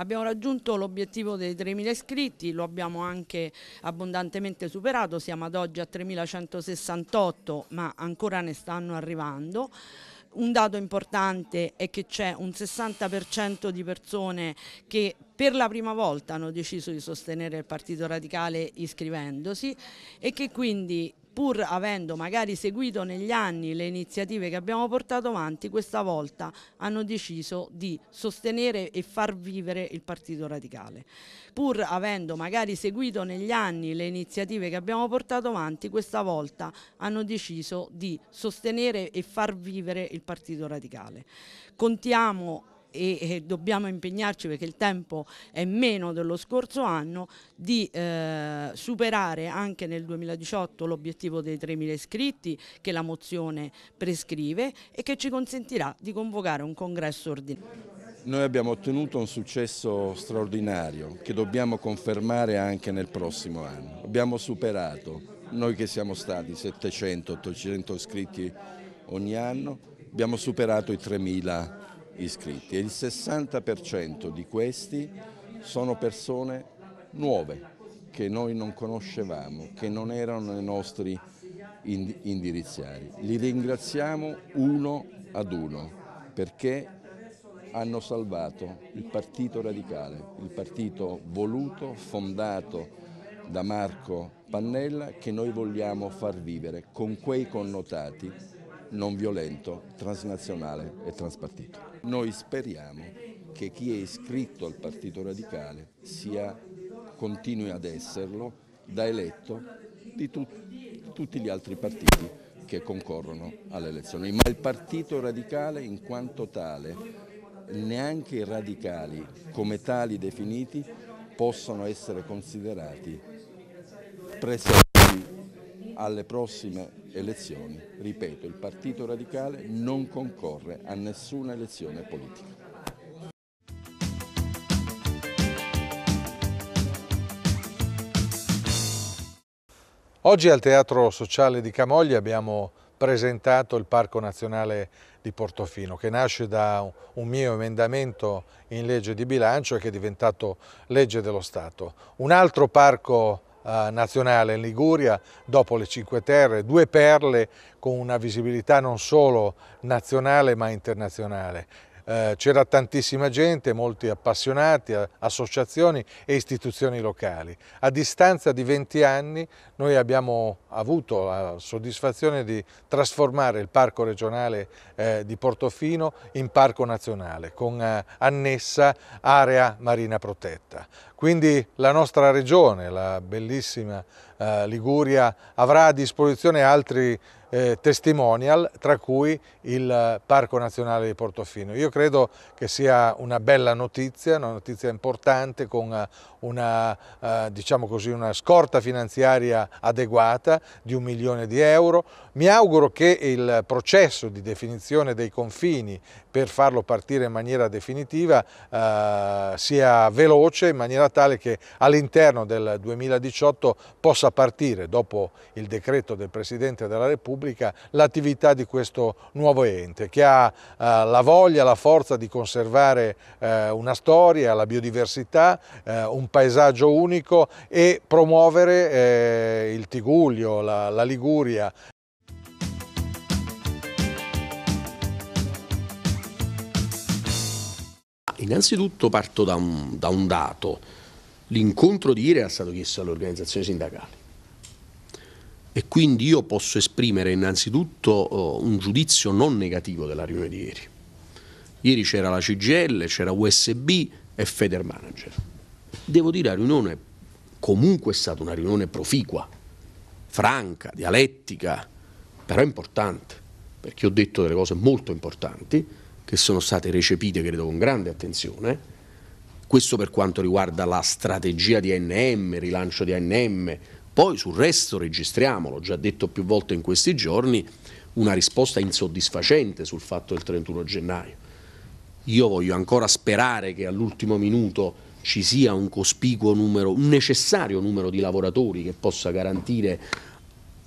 Abbiamo raggiunto l'obiettivo dei 3.000 iscritti, lo abbiamo anche abbondantemente superato, siamo ad oggi a 3.168 ma ancora ne stanno arrivando. Un dato importante è che c'è un 60% di persone che per la prima volta hanno deciso di sostenere il Partito Radicale iscrivendosi e che quindi pur avendo magari seguito negli anni le iniziative che abbiamo portato avanti, questa volta hanno deciso di sostenere e far vivere il Partito Radicale. Pur avendo magari seguito negli anni le iniziative che abbiamo portato avanti, questa volta hanno deciso di sostenere e far vivere il Partito Radicale. Contiamo e, e, dobbiamo impegnarci perché il tempo è meno dello scorso anno di eh, superare anche nel 2018 l'obiettivo dei 3.000 iscritti che la mozione prescrive e che ci consentirà di convocare un congresso ordinario. Noi abbiamo ottenuto un successo straordinario che dobbiamo confermare anche nel prossimo anno. Abbiamo superato, noi che siamo stati 700-800 iscritti ogni anno, abbiamo superato i 3.000 iscritti e il 60% di questi sono persone nuove che noi non conoscevamo, che non erano nei nostri indirizzari. Li ringraziamo uno ad uno perché hanno salvato il partito radicale, il partito voluto, fondato da Marco Pannella che noi vogliamo far vivere con quei connotati non violento, transnazionale e transpartito. Noi speriamo che chi è iscritto al Partito Radicale sia, continui ad esserlo da eletto di tu, tutti gli altri partiti che concorrono alle elezioni. Ma il Partito Radicale in quanto tale, neanche i radicali come tali definiti possono essere considerati presenti alle prossime elezioni. Ripeto, il Partito Radicale non concorre a nessuna elezione politica. Oggi al Teatro Sociale di Camogli abbiamo presentato il Parco Nazionale di Portofino che nasce da un mio emendamento in legge di bilancio e che è diventato legge dello Stato. Un altro parco nazionale in Liguria, dopo le Cinque Terre, due perle con una visibilità non solo nazionale ma internazionale. Eh, c'era tantissima gente, molti appassionati, associazioni e istituzioni locali. A distanza di 20 anni noi abbiamo avuto la soddisfazione di trasformare il parco regionale eh, di Portofino in parco nazionale con eh, annessa area marina protetta. Quindi la nostra regione, la bellissima eh, Liguria, avrà a disposizione altri eh, testimonial, tra cui il Parco Nazionale di Portofino. Io credo che sia una bella notizia, una notizia importante con una, eh, diciamo così, una scorta finanziaria adeguata di un milione di euro. Mi auguro che il processo di definizione dei confini per farlo partire in maniera definitiva eh, sia veloce in maniera tale che all'interno del 2018 possa partire, dopo il decreto del Presidente della Repubblica, l'attività di questo nuovo ente che ha eh, la voglia, la forza di conservare eh, una storia, la biodiversità, eh, un paesaggio unico e promuovere eh, il Tigullio, la, la Liguria. Innanzitutto parto da un, da un dato. L'incontro di ieri era stato chiesto alle organizzazioni sindacali e quindi io posso esprimere innanzitutto oh, un giudizio non negativo della riunione di ieri. Ieri c'era la CGL, c'era USB e Federmanager. Devo dire la riunione comunque è stata una riunione proficua, franca, dialettica, però importante, perché ho detto delle cose molto importanti che sono state recepite credo con grande attenzione. Questo per quanto riguarda la strategia di ANM, rilancio di ANM, poi sul resto registriamo, l'ho già detto più volte in questi giorni, una risposta insoddisfacente sul fatto del 31 gennaio. Io voglio ancora sperare che all'ultimo minuto ci sia un cospicuo numero, un necessario numero di lavoratori che possa garantire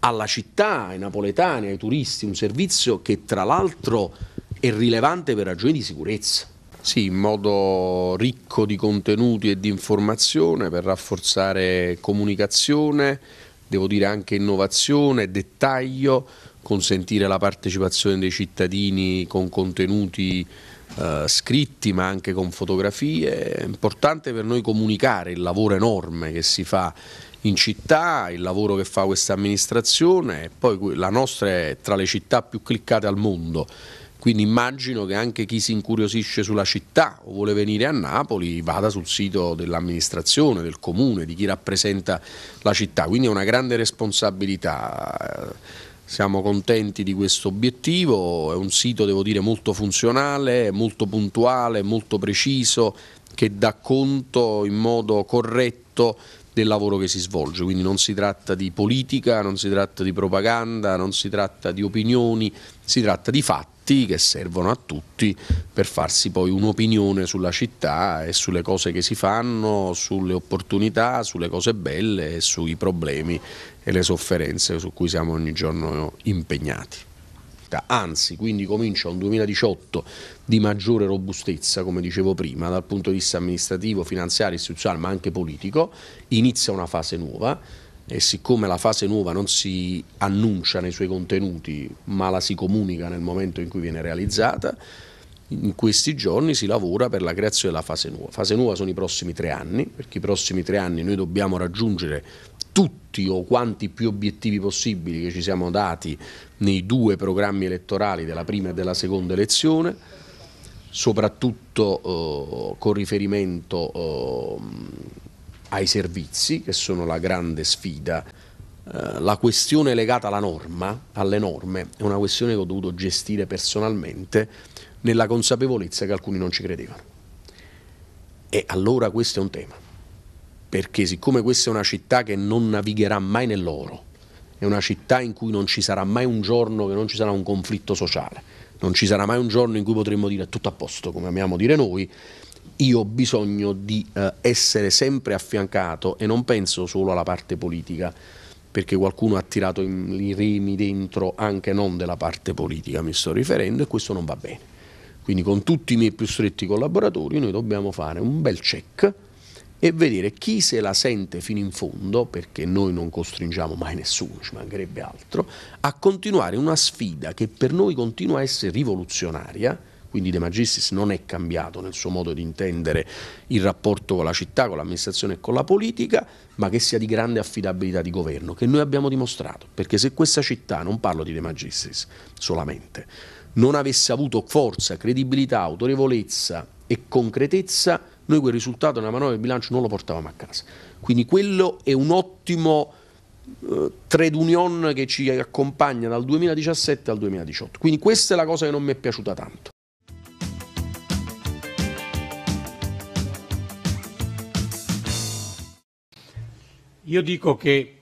alla città, ai napoletani, ai turisti un servizio che tra l'altro è rilevante per ragioni di sicurezza. Sì, in modo ricco di contenuti e di informazione per rafforzare comunicazione, devo dire anche innovazione, dettaglio, consentire la partecipazione dei cittadini con contenuti eh, scritti ma anche con fotografie. È importante per noi comunicare il lavoro enorme che si fa in città, il lavoro che fa questa amministrazione e poi la nostra è tra le città più cliccate al mondo quindi immagino che anche chi si incuriosisce sulla città o vuole venire a Napoli vada sul sito dell'amministrazione, del comune, di chi rappresenta la città, quindi è una grande responsabilità. Siamo contenti di questo obiettivo, è un sito devo dire molto funzionale, molto puntuale, molto preciso, che dà conto in modo corretto del lavoro che si svolge, quindi non si tratta di politica, non si tratta di propaganda, non si tratta di opinioni, si tratta di fatti che servono a tutti per farsi poi un'opinione sulla città e sulle cose che si fanno, sulle opportunità, sulle cose belle e sui problemi e le sofferenze su cui siamo ogni giorno impegnati. Anzi quindi comincia un 2018 di maggiore robustezza, come dicevo prima, dal punto di vista amministrativo, finanziario, istituzionale, ma anche politico, inizia una fase nuova e siccome la fase nuova non si annuncia nei suoi contenuti ma la si comunica nel momento in cui viene realizzata, in questi giorni si lavora per la creazione della fase nuova. Fase nuova sono i prossimi tre anni, perché i prossimi tre anni noi dobbiamo raggiungere tutti o quanti più obiettivi possibili che ci siamo dati nei due programmi elettorali della prima e della seconda elezione, soprattutto eh, con riferimento eh, ai servizi, che sono la grande sfida. Eh, la questione legata alla norma, alle norme, è una questione che ho dovuto gestire personalmente nella consapevolezza che alcuni non ci credevano. E allora questo è un tema, perché siccome questa è una città che non navigherà mai nell'oro, è una città in cui non ci sarà mai un giorno che non ci sarà un conflitto sociale, non ci sarà mai un giorno in cui potremmo dire tutto a posto, come amiamo dire noi, io ho bisogno di eh, essere sempre affiancato e non penso solo alla parte politica, perché qualcuno ha tirato i remi dentro anche non della parte politica, mi sto riferendo, e questo non va bene. Quindi con tutti i miei più stretti collaboratori noi dobbiamo fare un bel check e vedere chi se la sente fino in fondo, perché noi non costringiamo mai nessuno, ci mancherebbe altro, a continuare una sfida che per noi continua a essere rivoluzionaria, quindi De Magistris non è cambiato nel suo modo di intendere il rapporto con la città, con l'amministrazione e con la politica, ma che sia di grande affidabilità di governo, che noi abbiamo dimostrato, perché se questa città, non parlo di De Magistris solamente, non avesse avuto forza, credibilità, autorevolezza e concretezza, noi quel risultato nella manovra del bilancio non lo portavamo a casa. Quindi quello è un ottimo eh, trade union che ci accompagna dal 2017 al 2018. Quindi questa è la cosa che non mi è piaciuta tanto. Io dico che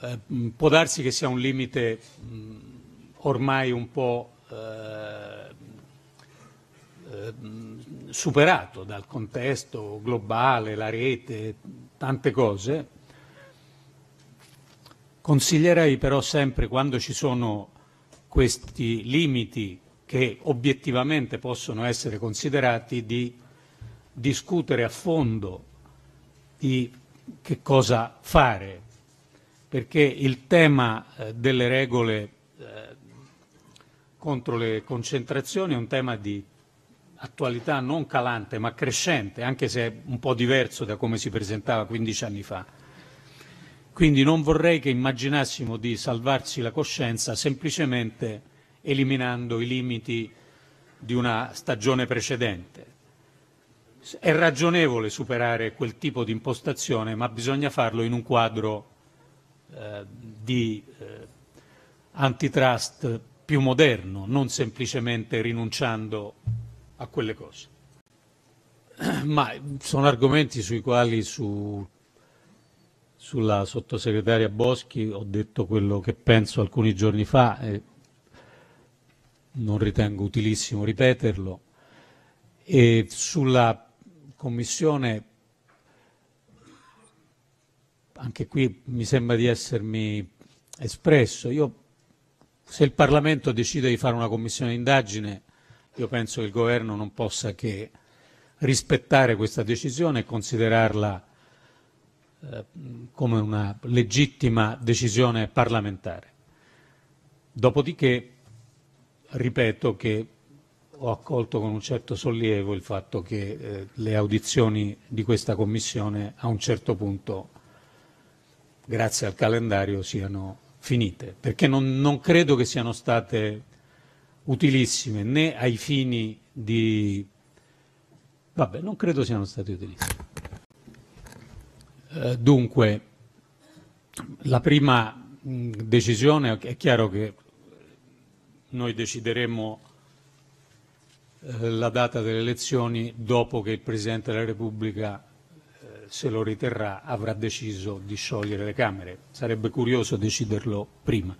eh, può darsi che sia un limite mh, ormai un po' eh, eh, superato dal contesto globale, la rete, tante cose. Consiglierei però sempre quando ci sono questi limiti che obiettivamente possono essere considerati di discutere a fondo di che cosa fare, perché il tema eh, delle regole eh, contro le concentrazioni è un tema di attualità non calante ma crescente, anche se è un po' diverso da come si presentava 15 anni fa. Quindi non vorrei che immaginassimo di salvarci la coscienza semplicemente eliminando i limiti di una stagione precedente. È ragionevole superare quel tipo di impostazione, ma bisogna farlo in un quadro eh, di eh, antitrust più moderno, non semplicemente rinunciando a quelle cose. Ma sono argomenti sui quali su, sulla sottosegretaria Boschi ho detto quello che penso alcuni giorni fa e non ritengo utilissimo ripeterlo. E sulla Commissione, anche qui mi sembra di essermi espresso, io se il Parlamento decide di fare una commissione d'indagine Io penso che il governo non possa che rispettare questa decisione e considerarla eh, come una legittima decisione parlamentare. Dopodiché ripeto che ho accolto con un certo sollievo il fatto che eh, le audizioni di questa Commissione a un certo punto, grazie al calendario, siano finite, perché non, non credo che siano state utilissime né ai fini di... Vabbè, non credo siano state utilissime. Eh, dunque, la prima mh, decisione è chiaro che noi decideremo la data delle elezioni dopo che il Presidente della Repubblica, eh, se lo riterrà, avrà deciso di sciogliere le Camere. Sarebbe curioso deciderlo prima.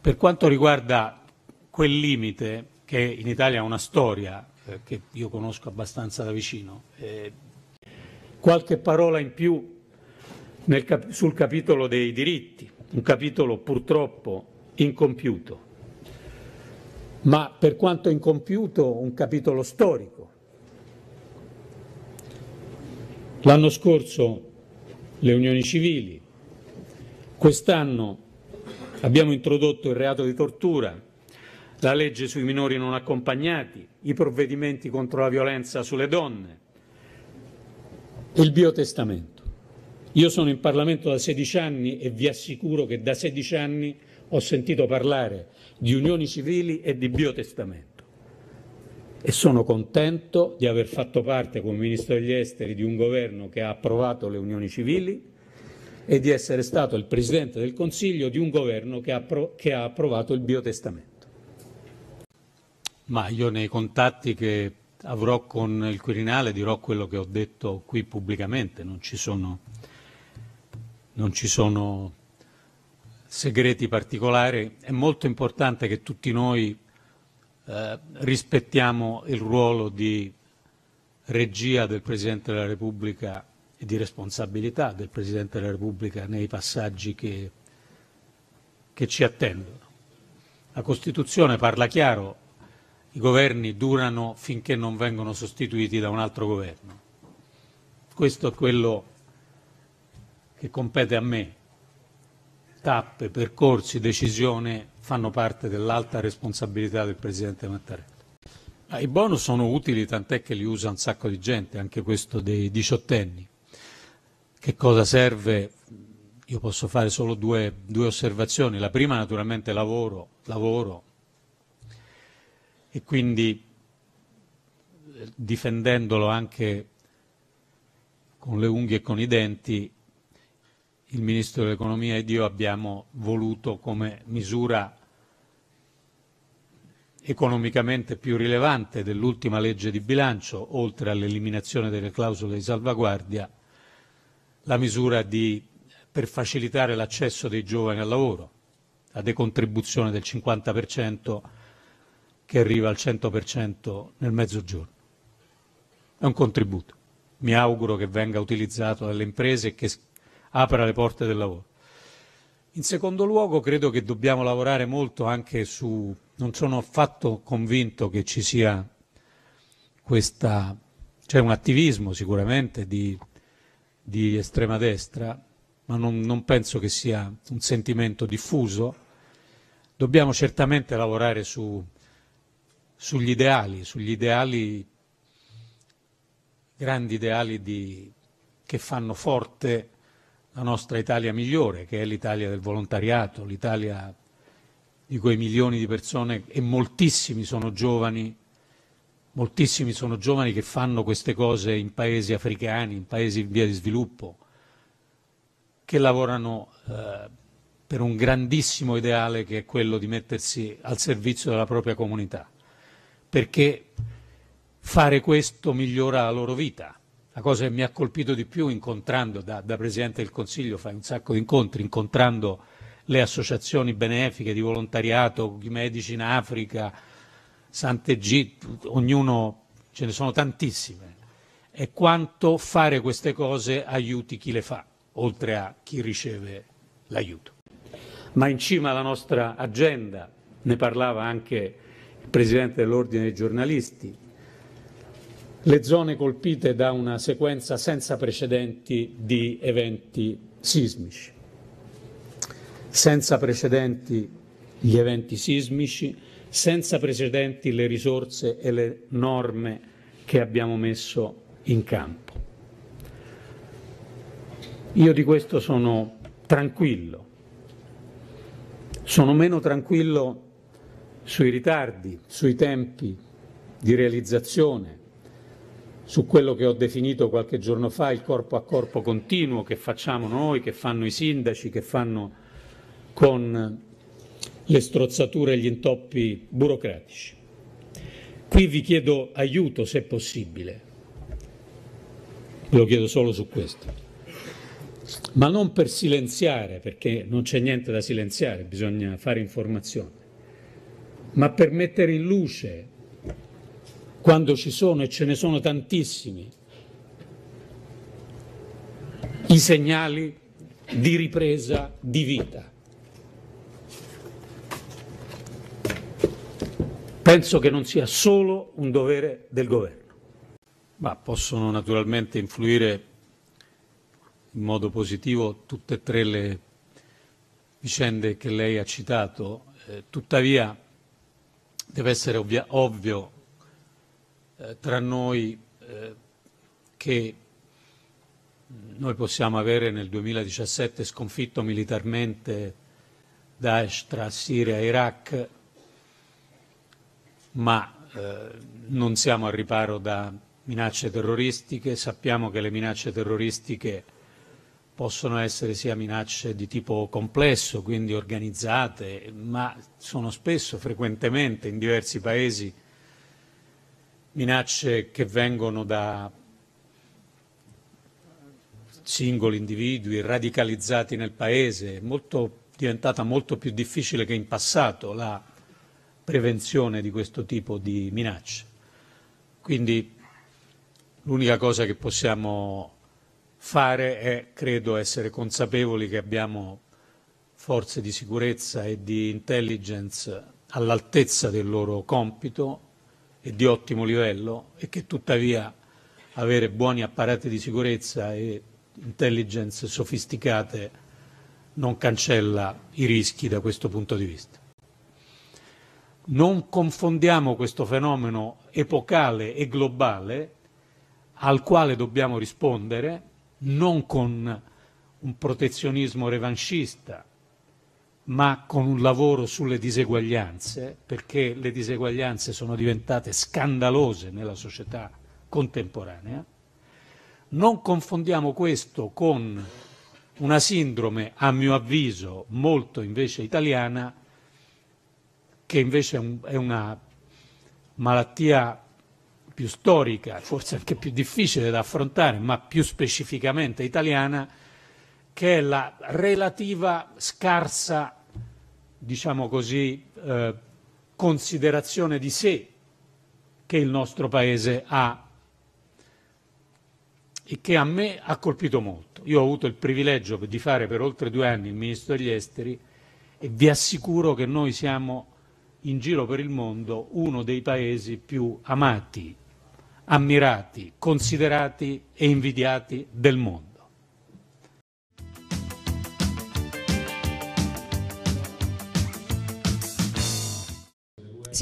Per quanto riguarda quel limite, che in Italia ha una storia eh, che io conosco abbastanza da vicino, eh, qualche parola in più cap sul capitolo dei diritti, un capitolo purtroppo incompiuto ma per quanto incompiuto un capitolo storico. L'anno scorso le unioni civili, quest'anno abbiamo introdotto il reato di tortura, la legge sui minori non accompagnati, i provvedimenti contro la violenza sulle donne il biotestamento. Io sono in Parlamento da 16 anni e vi assicuro che da 16 anni ho sentito parlare di unioni civili e di biotestamento e sono contento di aver fatto parte come Ministro degli Esteri di un governo che ha approvato le unioni civili e di essere stato il Presidente del Consiglio di un governo che ha, che ha approvato il biotestamento. Ma io nei contatti che avrò con il Quirinale dirò quello che ho detto qui pubblicamente, non ci sono, non ci sono segreti particolari, è molto importante che tutti noi eh, rispettiamo il ruolo di regia del Presidente della Repubblica e di responsabilità del Presidente della Repubblica nei passaggi che, che ci attendono. La Costituzione parla chiaro, i governi durano finché non vengono sostituiti da un altro governo. Questo è quello che compete a me, tappe, percorsi, decisione fanno parte dell'alta responsabilità del Presidente Mattarella. I bonus sono utili, tant'è che li usa un sacco di gente, anche questo dei diciottenni. Che cosa serve? Io posso fare solo due, due osservazioni. La prima naturalmente lavoro, lavoro e quindi difendendolo anche con le unghie e con i denti il Ministro dell'Economia ed io abbiamo voluto come misura economicamente più rilevante dell'ultima legge di bilancio, oltre all'eliminazione delle clausole di salvaguardia, la misura di, per facilitare l'accesso dei giovani al lavoro, la decontribuzione del 50% che arriva al 100% nel mezzogiorno. È un contributo. Mi auguro che venga utilizzato dalle imprese e che apra le porte del lavoro. In secondo luogo credo che dobbiamo lavorare molto anche su, non sono affatto convinto che ci sia questa, c'è un attivismo sicuramente di, di estrema destra, ma non, non penso che sia un sentimento diffuso. Dobbiamo certamente lavorare su, sugli ideali, sugli ideali, grandi ideali di, che fanno forte la nostra Italia migliore, che è l'Italia del volontariato, l'Italia di quei milioni di persone e moltissimi sono giovani, moltissimi sono giovani che fanno queste cose in paesi africani, in paesi in via di sviluppo, che lavorano eh, per un grandissimo ideale che è quello di mettersi al servizio della propria comunità, perché fare questo migliora la loro vita la cosa che mi ha colpito di più incontrando, da, da Presidente del Consiglio fai un sacco di incontri, incontrando le associazioni benefiche di volontariato, i medici in Africa, Sant'Egitto, ognuno, ce ne sono tantissime, e quanto fare queste cose aiuti chi le fa, oltre a chi riceve l'aiuto. Ma in cima alla nostra agenda, ne parlava anche Presidente dell'Ordine dei giornalisti, le zone colpite da una sequenza senza precedenti di eventi sismici. Senza precedenti gli eventi sismici, senza precedenti le risorse e le norme che abbiamo messo in campo. Io di questo sono tranquillo. Sono meno tranquillo sui ritardi, sui tempi di realizzazione, su quello che ho definito qualche giorno fa il corpo a corpo continuo che facciamo noi, che fanno i sindaci, che fanno con le strozzature e gli intoppi burocratici. Qui vi chiedo aiuto se possibile, lo chiedo solo su questo ma non per silenziare, perché non c'è niente da silenziare, bisogna fare informazione, ma per mettere in luce, quando ci sono, e ce ne sono tantissimi, i segnali di ripresa di vita. Penso che non sia solo un dovere del governo, ma possono naturalmente influire in modo positivo tutte e tre le vicende che lei ha citato, eh, tuttavia deve essere ovvia, ovvio eh, tra noi eh, che noi possiamo avere nel 2017 sconfitto militarmente Daesh tra Siria e Iraq, ma eh, non siamo al riparo da minacce terroristiche, sappiamo che le minacce terroristiche possono essere sia minacce di tipo complesso, quindi organizzate, ma sono spesso, frequentemente in diversi paesi, minacce che vengono da singoli individui radicalizzati nel paese, è diventata molto più difficile che in passato la prevenzione di questo tipo di minacce. Quindi l'unica cosa che possiamo fare è, credo, essere consapevoli che abbiamo forze di sicurezza e di intelligence all'altezza del loro compito e di ottimo livello e che tuttavia avere buoni apparati di sicurezza e intelligence sofisticate non cancella i rischi da questo punto di vista. Non confondiamo questo fenomeno epocale e globale al quale dobbiamo rispondere non con un protezionismo revanchista, ma con un lavoro sulle diseguaglianze, perché le diseguaglianze sono diventate scandalose nella società contemporanea. Non confondiamo questo con una sindrome, a mio avviso, molto invece italiana, che invece è una malattia più storica, forse anche più difficile da affrontare, ma più specificamente italiana, che è la relativa scarsa, diciamo così, eh, considerazione di sé che il nostro Paese ha e che a me ha colpito molto. Io ho avuto il privilegio di fare per oltre due anni il Ministro degli Esteri e vi assicuro che noi siamo in giro per il mondo uno dei paesi più amati ammirati, considerati e invidiati del mondo.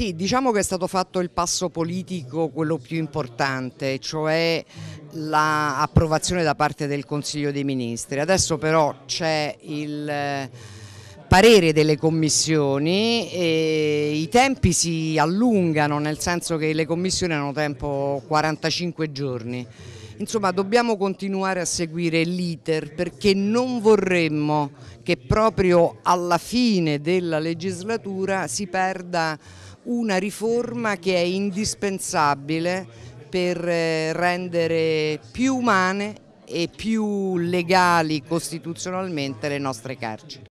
Sì, diciamo che è stato fatto il passo politico quello più importante, cioè l'approvazione da parte del Consiglio dei Ministri. Adesso però c'è il parere delle commissioni e i tempi si allungano nel senso che le commissioni hanno tempo 45 giorni. Insomma dobbiamo continuare a seguire l'iter perché non vorremmo che proprio alla fine della legislatura si perda una riforma che è indispensabile per eh, rendere più umane e più legali costituzionalmente le nostre carceri.